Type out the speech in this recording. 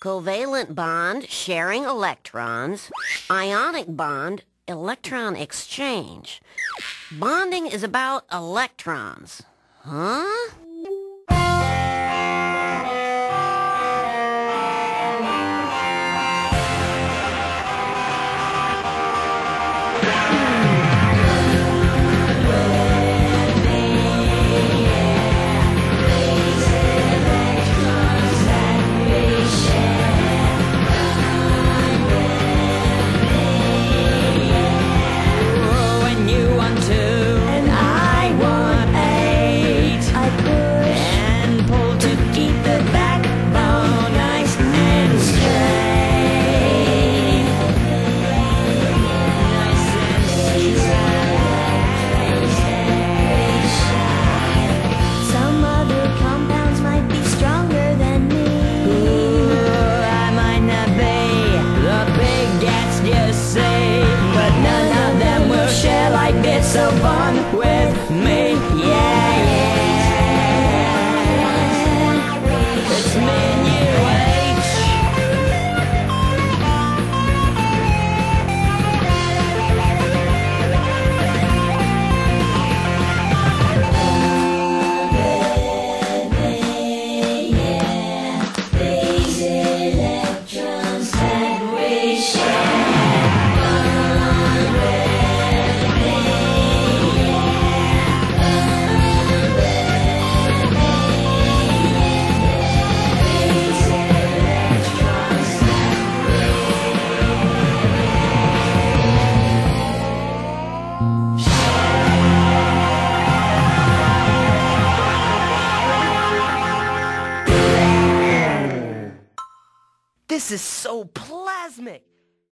Covalent bond, sharing electrons. Ionic bond, electron exchange. Bonding is about electrons. Huh? they This is so plasmic.